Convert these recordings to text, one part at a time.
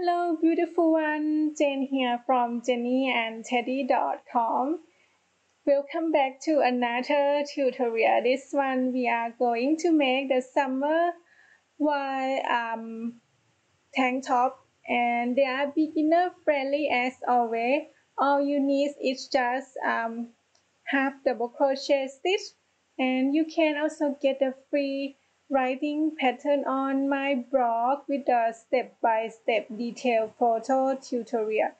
Hello, beautiful one. Jane here from jennyandteddy.com. Welcome back to another tutorial. This one we are going to make the summer vibes um, tank top and they are beginner friendly as always. All you need is just um, half double crochet stitch and you can also get a free writing pattern on my blog with a step-by-step -step detailed photo tutorial.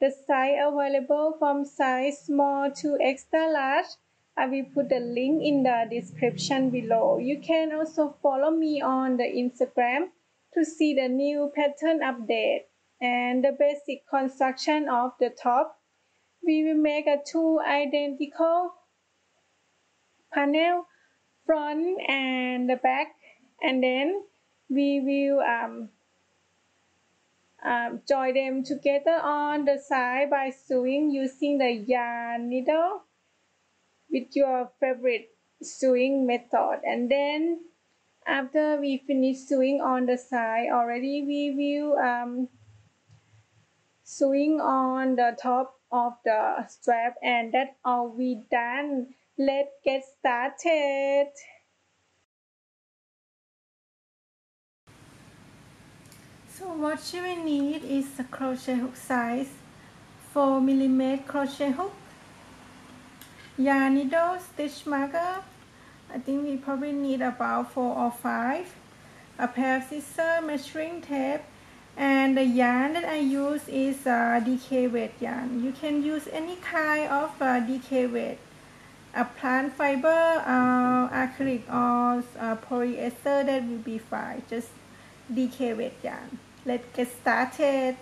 The size available from size small to extra large. I will put the link in the description below. You can also follow me on the Instagram to see the new pattern update and the basic construction of the top. We will make a two identical panel front and the back and then we will um, um, join them together on the side by sewing using the yarn needle with your favorite sewing method. And then after we finish sewing on the side already we will um, sewing on the top of the strap and that's all we done. Let's get started so what you will need is a crochet hook size 4 millimeter crochet hook. Yarn needle stitch marker. I think we probably need about 4 or 5 a pair of scissors measuring tape and the yarn that I use is uh, DK weight yarn. You can use any kind of uh, DK weight. A plant fiber, uh, acrylic or uh, polyester that will be fine. Just DK weight yarn. Let's get started.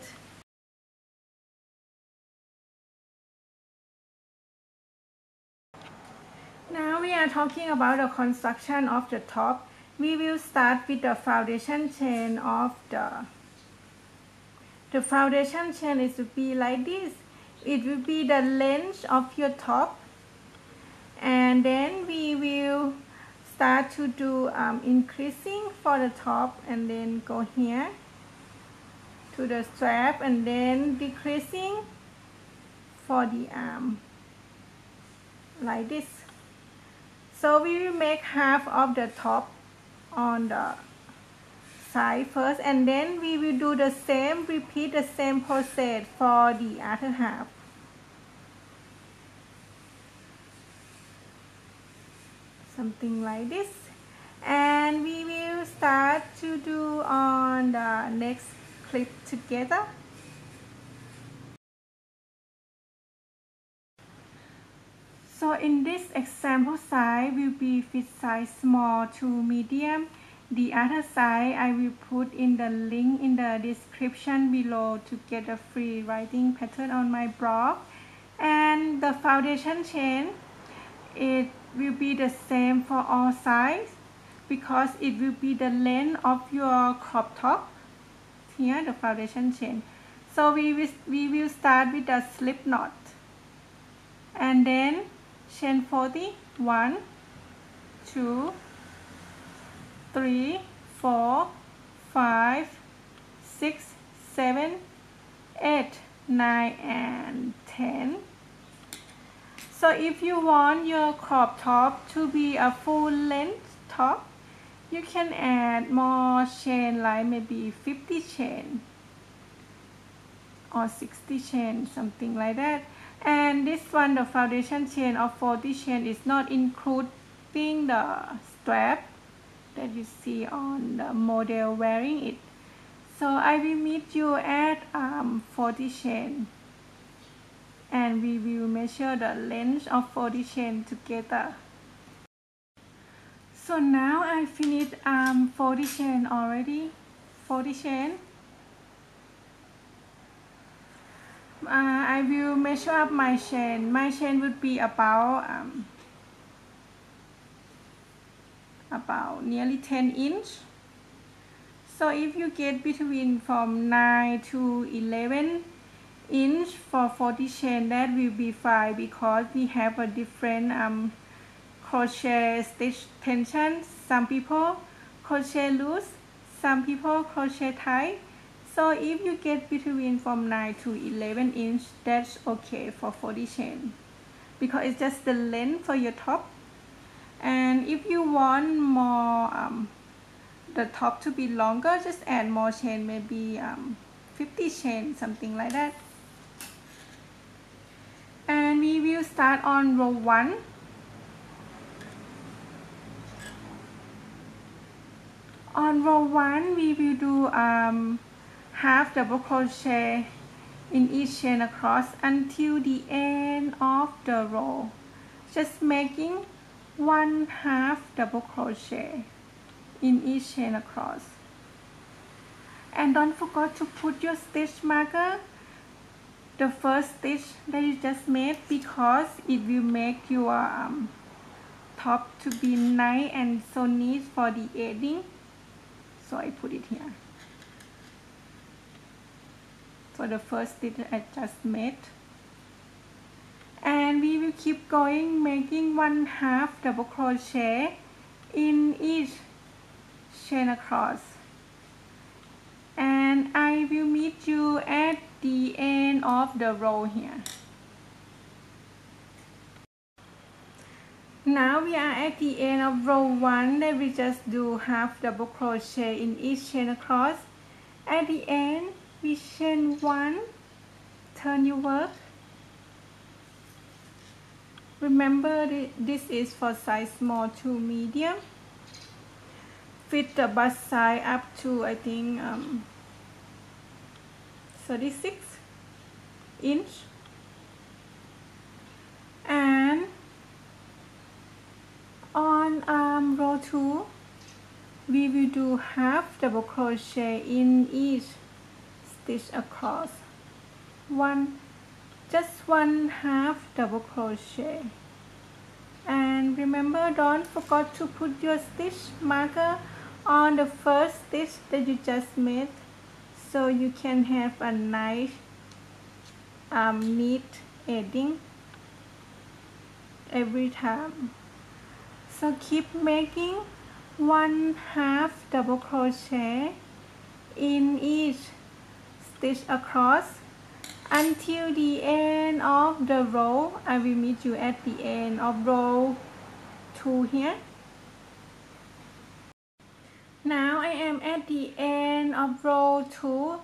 Now we are talking about the construction of the top. We will start with the foundation chain of the the foundation chain is to be like this. It will be the length of your top and then we will start to do um, increasing for the top and then go here to the strap and then decreasing for the arm like this. So we will make half of the top on the side first and then we will do the same repeat the same process for the other half. Something like this. And we will start to do on the next clip together? So in this example side will be fit size small to medium. The other side I will put in the link in the description below to get a free writing pattern on my blog. And the foundation chain it will be the same for all sides because it will be the length of your crop top here the foundation chain. So we will, we will start with the slip knot. And then chain 40 1 2 3 4 5 6 7 8 9 and 10 so if you want your crop top to be a full length top, you can add more chain like maybe 50 chain or 60 chain, something like that. And this one, the foundation chain of 40 chain is not including the strap that you see on the model wearing it. So I will meet you at um, 40 chain and we will measure the length of 40 chain together. So now I finished um, 40 chain already, 40 chain. Uh, I will measure up my chain. My chain would be about um, about nearly 10 inch. So if you get between from 9 to 11 inch for 40 chain that will be fine because we have a different um, crochet stitch tension some people crochet loose some people crochet tight. So if you get between from 9 to 11 inch that's okay for 40 chain because it's just the length for your top. And if you want more um, the top to be longer just add more chain maybe um, 50 chain something like that. And we will start on row 1 on row 1 we will do um, half double crochet in each chain across until the end of the row. Just making one half double crochet in each chain across. And don't forget to put your stitch marker the first stitch that you just made because it will make your um, top to be nice and so neat for the edging so I put it here. For the first stitch I just made and we will keep going making one half double crochet in each chain across. And I will meet you at the end of the row here now we are at the end of row 1 then we just do half double crochet in each chain across. At the end we chain 1 turn your work. Remember this is for size small to medium. Fit the bust size up to I think um, 36 inch. And on um, row 2 we will do half double crochet in each stitch across. One just one half double crochet. And remember don't forget to put your stitch marker on the first stitch that you just made so you can have a nice um, neat edging every time so keep making one half double crochet in each stitch across until the end of the row. I will meet you at the end of row 2 here. Now I am at the end of row 2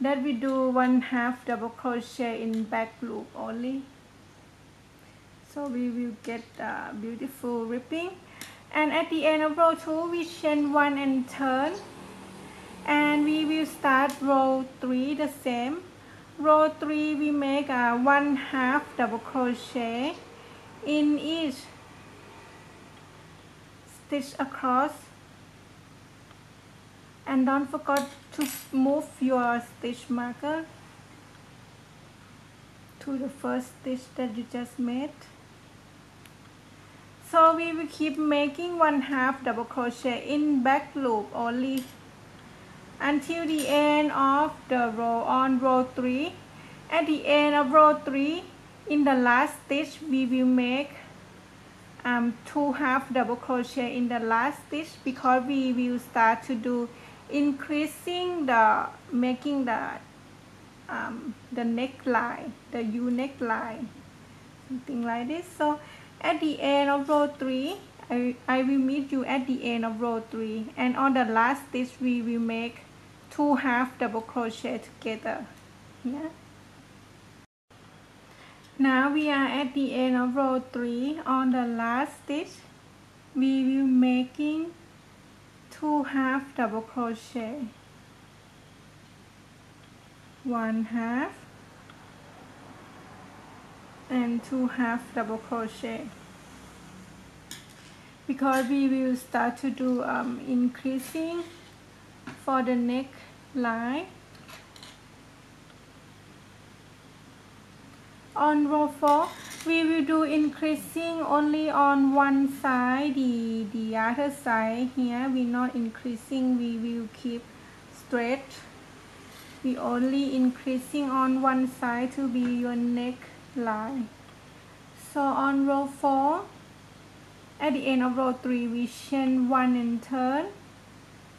that we do one half double crochet in back loop only so we will get a beautiful ribbing. And at the end of row 2 we chain 1 and turn. And we will start row 3 the same. Row 3 we make a one half double crochet in each stitch across. And don't forget to move your stitch marker to the first stitch that you just made so we will keep making one half double crochet in back loop only until the end of the row on row 3 at the end of row 3 in the last stitch we will make um, two half double crochet in the last stitch because we will start to do increasing the making the um, the neckline the U neckline something like this. So at the end of row 3 I, I will meet you at the end of row 3 and on the last stitch we will make two half double crochet together. Here now we are at the end of row 3 on the last stitch we will making two half double crochet. One half and two half double crochet. Because we will start to do um, increasing for the neck line. On row 4 we will do increasing only on one side. The the other side here we not increasing we will keep straight. We only increasing on one side to be your neck line. So on row 4 at the end of row 3 we chain one and turn.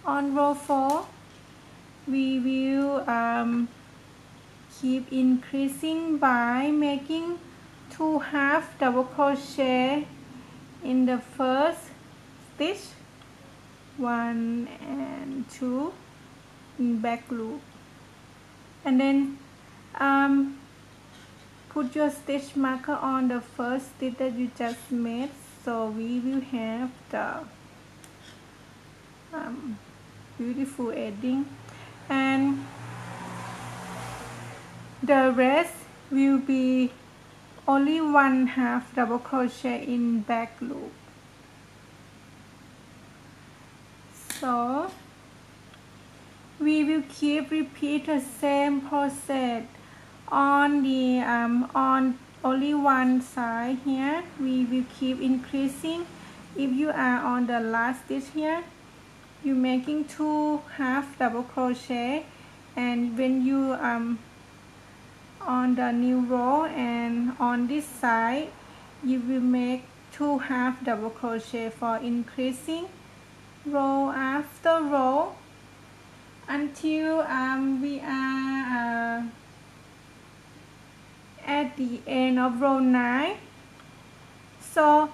On row 4 we will um, keep increasing by making two half double crochet in the first stitch. One and two in back loop. And then um, put your stitch marker on the first stitch that you just made. So we will have the um, beautiful ending and the rest will be only one half double crochet in back loop. So we will keep repeat the same process on the um, on only one side here we will keep increasing. If you are on the last stitch here you making two half double crochet. And when you um on the new row and on this side you will make two half double crochet for increasing row after row until um, we are uh, at the end of row 9 so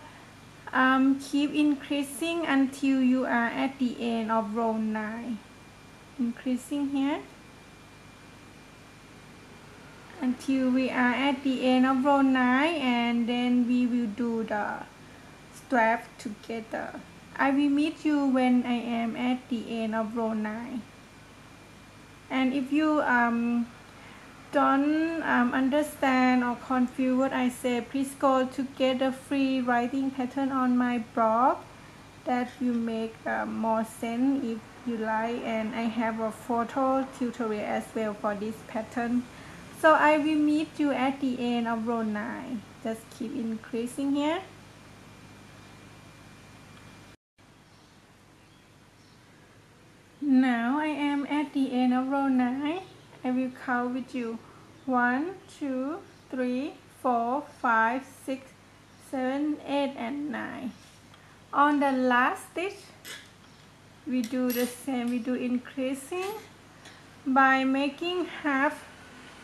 um, keep increasing until you are at the end of row 9 increasing here. Until we are at the end of row 9 and then we will do the strap together. I will meet you when I am at the end of row 9 and if you um, don't um, understand or confuse what I say please go to get a free writing pattern on my blog that will make uh, more sense if you like. And I have a photo tutorial as well for this pattern. So I will meet you at the end of row 9 just keep increasing here. Now I am at the end of row 9 I will count with you. 1 2 3 4 5 6 7 8 and 9 on the last stitch we do the same. We do increasing by making half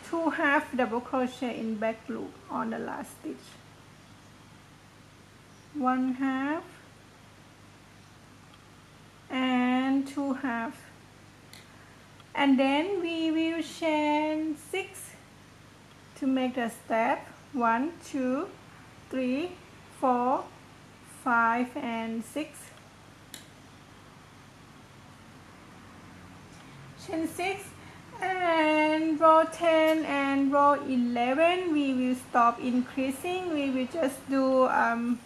two half double crochet in back loop on the last stitch. One half and two half and then we will chain six to make the step. One two three four five and six. Chain six and row 10 and row 11 we will stop increasing. We will just do um,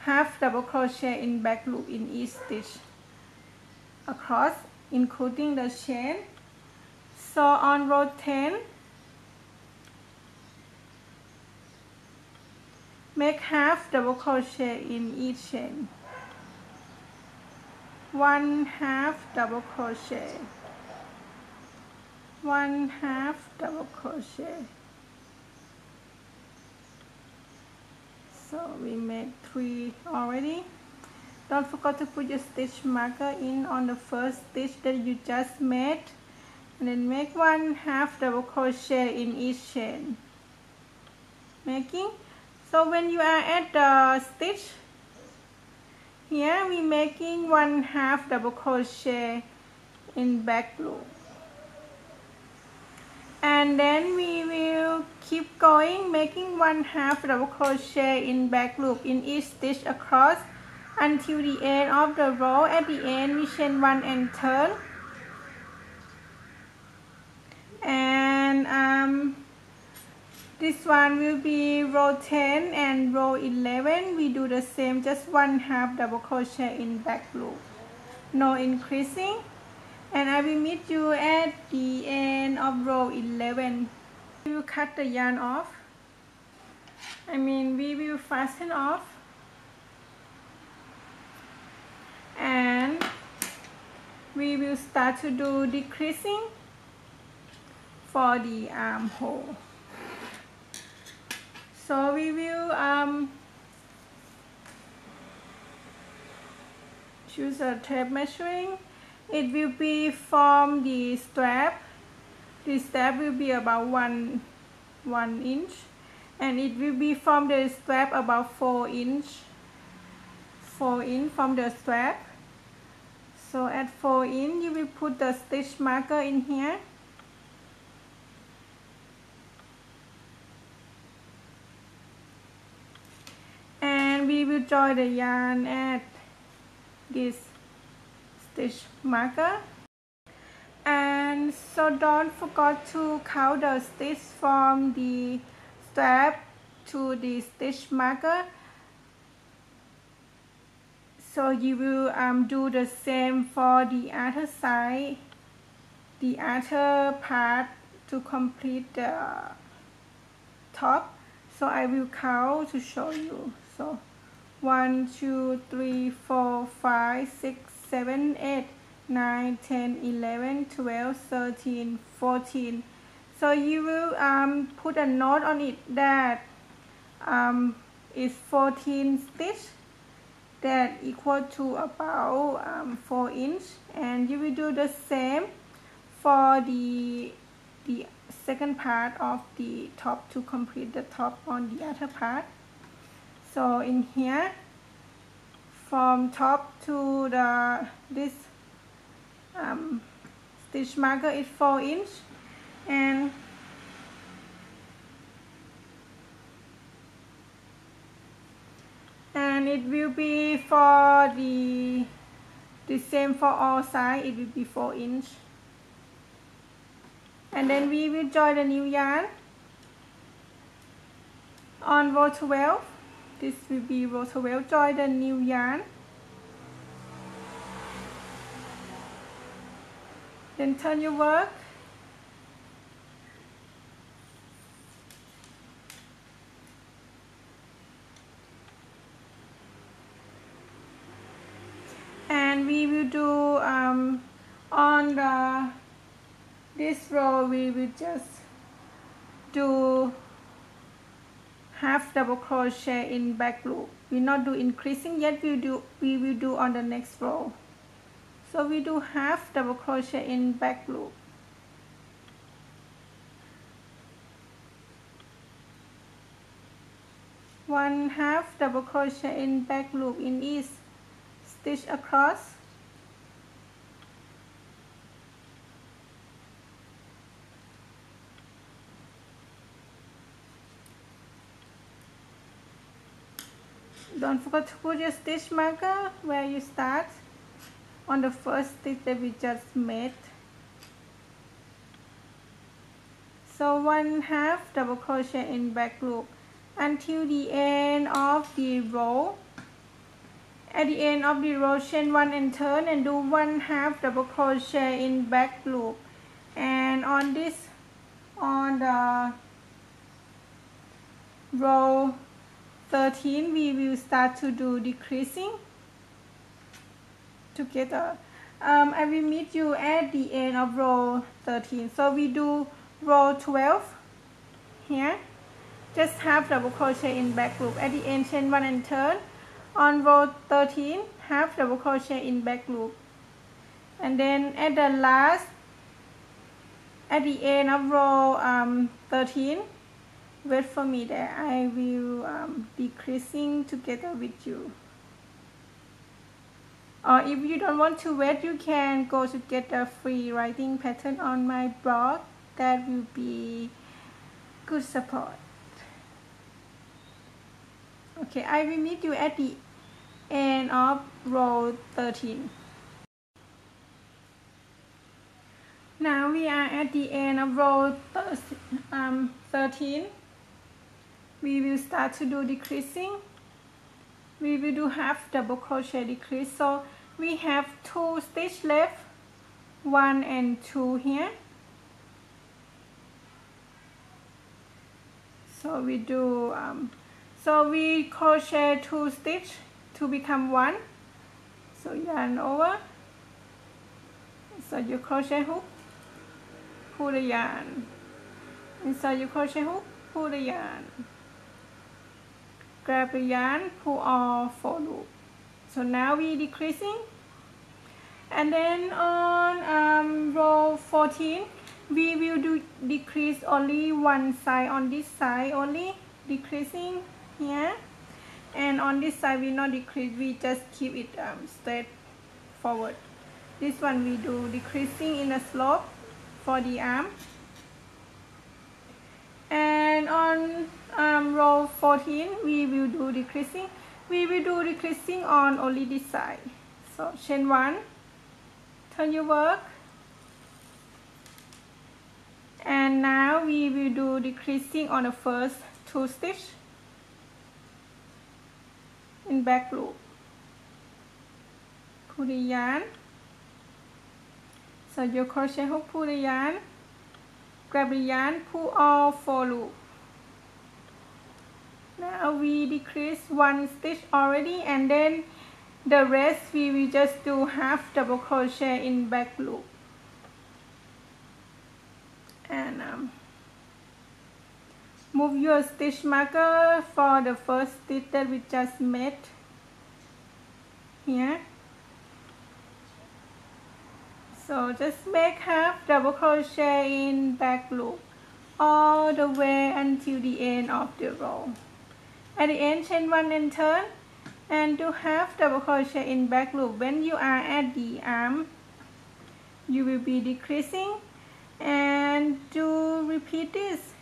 half double crochet in back loop in each stitch across including the chain. So on row 10 make half double crochet in each chain. One half double crochet one half double crochet so we made three already don't forget to put your stitch marker in on the first stitch that you just made. And then make one half double crochet in each chain. Making. So when you are at the stitch here we making one half double crochet in back loop and then we will keep going making one half double crochet in back loop in each stitch across until the end of the row. At the end we chain one and turn. And um, this one will be row 10 and row 11 we do the same just one half double crochet in back loop. No increasing. And I will meet you at the end of row 11 we will cut the yarn off. I mean we will fasten off we will start to do decreasing for the armhole. So we will um, choose a tape measuring. It will be from the strap. The strap will be about one one inch and it will be from the strap about four inch four inch from the strap so at four in. You will put the stitch marker in here. And we will join the yarn at this stitch marker. And so don't forget to count the stitch from the strap to the stitch marker so you will um, do the same for the other side. The other part to complete the top. So I will count to show you. So one two three four five six seven eight nine ten eleven twelve thirteen fourteen. So you will um, put a note on it that um, is 14 stitch that equal to about um, 4 inch. And you will do the same for the the second part of the top to complete the top on the other part. So in here from top to the this um, stitch marker is 4 inch. And and it will be for the the same for all sides it will be 4 inch. And then we will join the new yarn on row 12 this will be row 12 join the new yarn. Then turn your work and we will do um, on the this row we will just do half double crochet in back loop we not do increasing yet we do we will do on the next row. So we do half double crochet in back loop one half double crochet in back loop in each stitch across don't forget to put your stitch marker where you start. On the first stitch that we just made. So one half double crochet in back loop until the end of the row. At the end of the row chain one and turn and do one half double crochet in back loop. And on this on the row 13 we will start to do decreasing together. Um, I will meet you at the end of row 13 so we do row 12 here. Just half double crochet in back loop. At the end chain one and turn. On row 13 half double crochet in back loop. And then at the last at the end of row um, 13 wait for me there I will um, decreasing together with you. Or if you don't want to wait you can go to get a free writing pattern on my blog. That will be good support. Okay I will meet you at the end of row 13 now we are at the end of row um, 13 we will start to do decreasing. We will do half double crochet decrease. So we have two stitch left. One and two here. So we do um, so we crochet two stitch to become one. So yarn over. So you crochet hook pull the yarn? Inside your crochet hook pull the yarn grab the yarn pull all four loop so now we decreasing. And then on um, row 14 we will do decrease only one side. On this side only decreasing here. And on this side we not decrease we just keep it um, straight forward. This one we do decreasing in a slope for the arm and on um, row 14 we will do decreasing. We will do decreasing on only this side. So chain one turn your work. And now we will do decreasing on the first two stitch in back loop pull the yarn. So your crochet hook pull the yarn yarn pull all four loop now we decrease one stitch already and then the rest we will just do half double crochet in back loop. And um, move your stitch marker for the first stitch that we just made here so just make half double crochet in back loop all the way until the end of the row. At the end chain one and turn and do half double crochet in back loop. When you are at the arm you will be decreasing and to repeat this.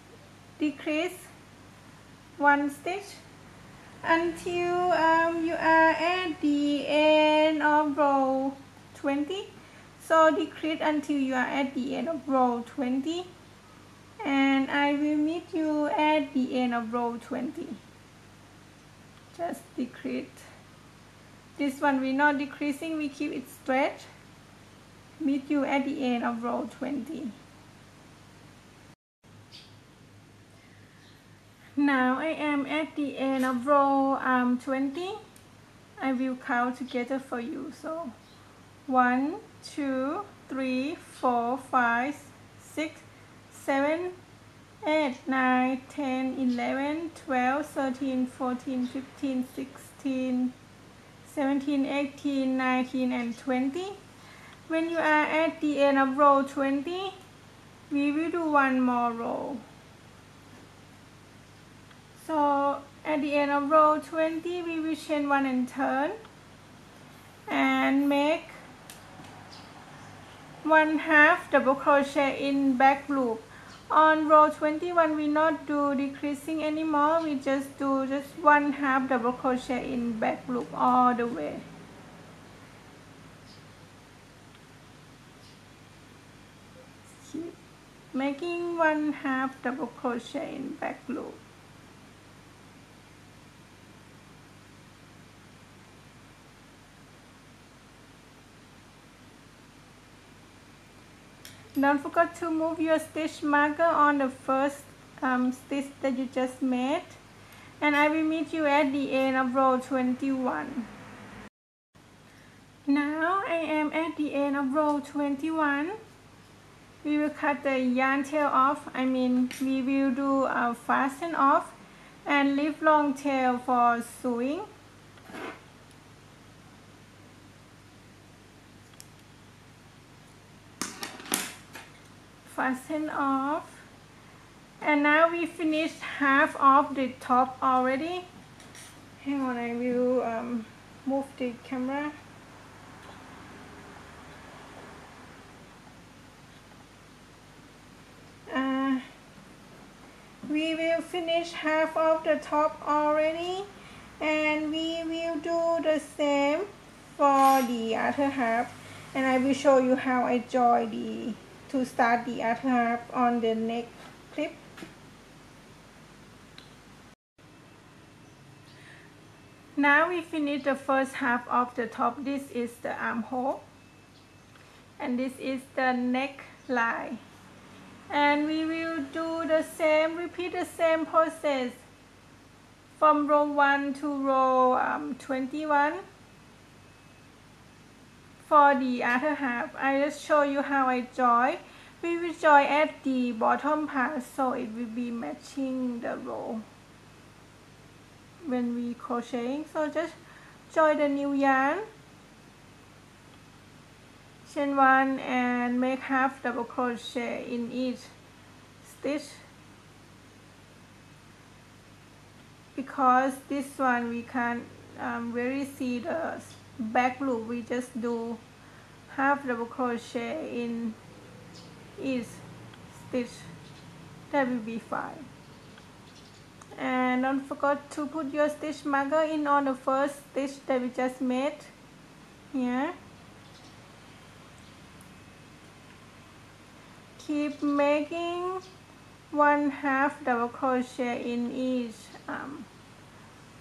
Decrease one stitch until um, you are at the end of row 20 so decrease until you are at the end of row 20 and I will meet you at the end of row 20 just decrease this one we're not decreasing we keep it straight meet you at the end of row 20 now I am at the end of row um, 20 I will count together for you. So 1 2 3 4 5 6 7 8 9 10 11 12 13 14 15 16 17 18 19 and 20 when you are at the end of row 20 we will do one more row. So at the end of row 20 we will chain one and turn and make one half double crochet in back loop. On row 21 we not do decreasing anymore. We just do just one half double crochet in back loop all the way. Keep making one half double crochet in back loop don't forget to move your stitch marker on the first um, stitch that you just made. And I will meet you at the end of row 21 now I am at the end of row 21 we will cut the yarn tail off. I mean we will do a fasten off and leave long tail for sewing fasten off. And now we finished half of the top already. Hang on I will um, move the camera. Uh, we will finish half of the top already and we will do the same for the other half. And I will show you how I join the to start the other half on the neck clip. Now we finish the first half of the top. This is the armhole and this is the neck line. And we will do the same, repeat the same process from row 1 to row um, 21 for the other half. I just show you how I join. We will join at the bottom part so it will be matching the row. When we crocheting so just join the new yarn. Chain one and make half double crochet in each stitch. Because this one we can't um, really see the back loop we just do half double crochet in each stitch that will be fine and don't forget to put your stitch marker in on the first stitch that we just made here. Keep making one half double crochet in each um,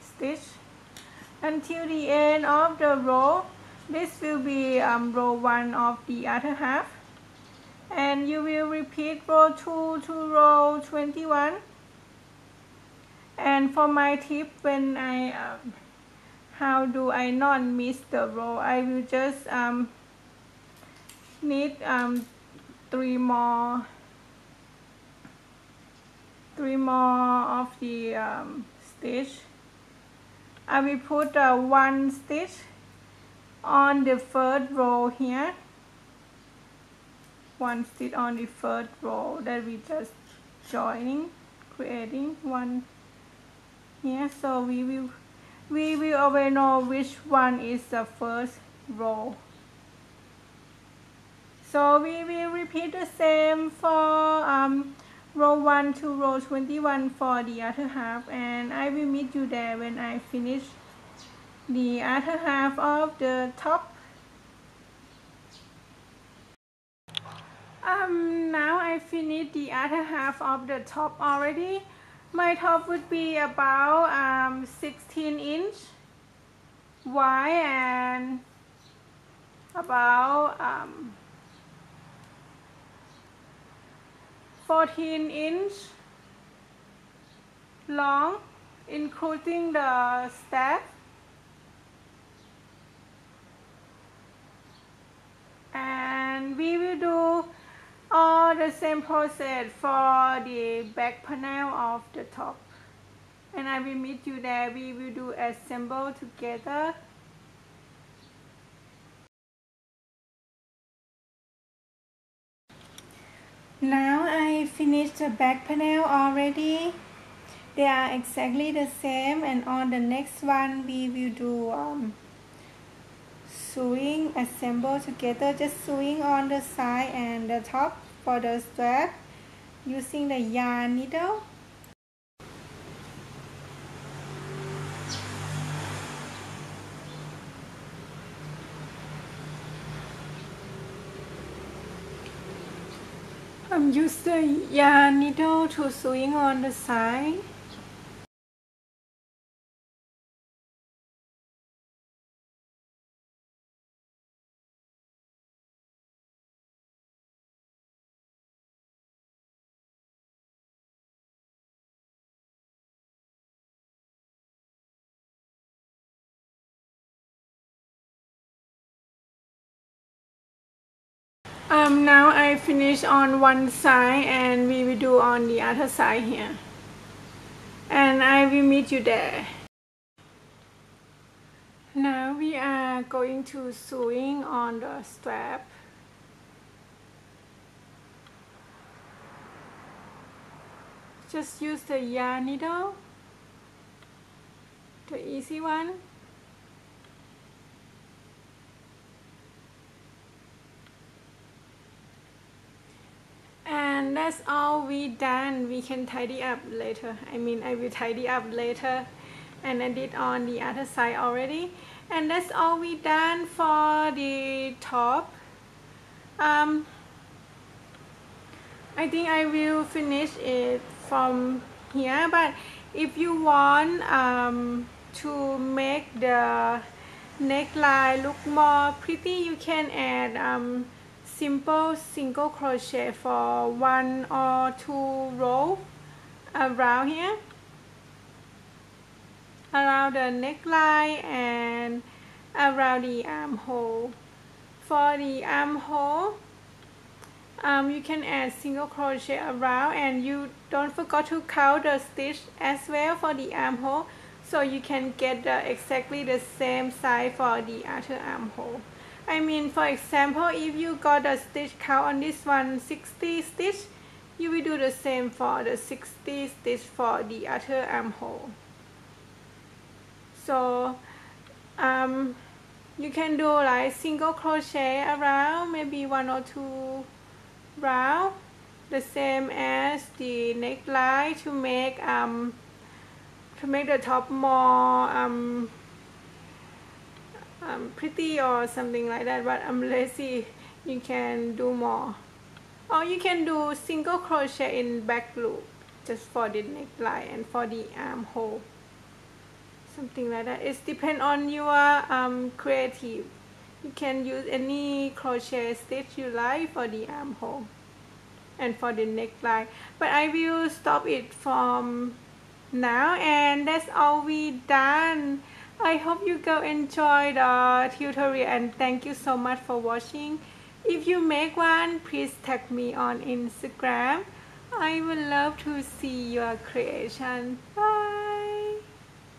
stitch until the end of the row. This will be um, row 1 of the other half. And you will repeat row 2 to row 21 and for my tip when I um, how do I not miss the row? I will just um, need um, three more three more of the um, stitch I will put uh, one stitch on the third row here. One stitch on the third row. That we just joining creating one here. So we will we will already know which one is the first row. So we will repeat the same for um, row 1 to row 21 for the other half and I will meet you there when I finish the other half of the top. Um, now I finished the other half of the top already. My top would be about um, 16 inch wide and about um, 14 inch long including the staff. And we will do all the same process for the back panel of the top. And I will meet you there. We will do assemble together now I finished the back panel already. They are exactly the same and on the next one we will do um, sewing assemble together just sewing on the side and the top for the strap using the yarn needle use the yarn needle to sewing on the side Um, now I finish on one side and we will do on the other side here. And I will meet you there. Now we are going to sewing on the strap. Just use the yarn needle, the easy one. And that's all we done. We can tidy up later. I mean I will tidy up later and I did on the other side already. And that's all we done for the top. Um, I think I will finish it from here. But if you want um, to make the neckline look more pretty you can add um, simple single crochet for one or two row around here. Around the neckline and around the armhole. For the armhole um, you can add single crochet around and you don't forget to count the stitch as well for the armhole so you can get the, exactly the same size for the other armhole I mean for example if you got a stitch count on this one 60 stitch you will do the same for the 60 stitch for the other armhole so um, you can do like single crochet around maybe one or two round the same as the neckline to make um to make the top more um, um pretty or something like that but I'm lazy. You can do more. Or you can do single crochet in back loop just for the neckline and for the armhole. Something like that. It depends on your um, creative. You can use any crochet stitch you like for the armhole and for the neckline. But I will stop it from now and that's all we done I hope you go enjoy the tutorial and thank you so much for watching. If you make one please tag me on Instagram. I would love to see your creation. Bye.